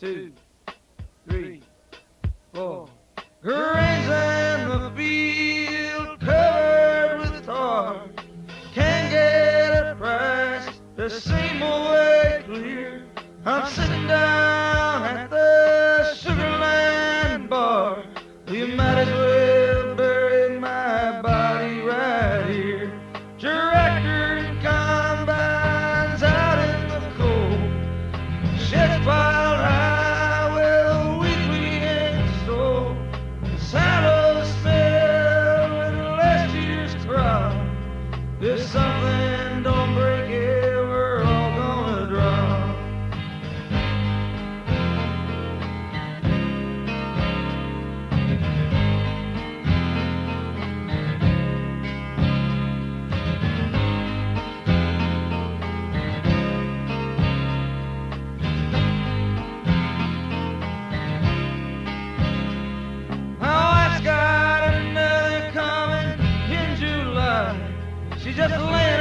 two, three, four. Grains in the field covered with tar. Can't get a price the same old way clear. I'm sitting down. She just lay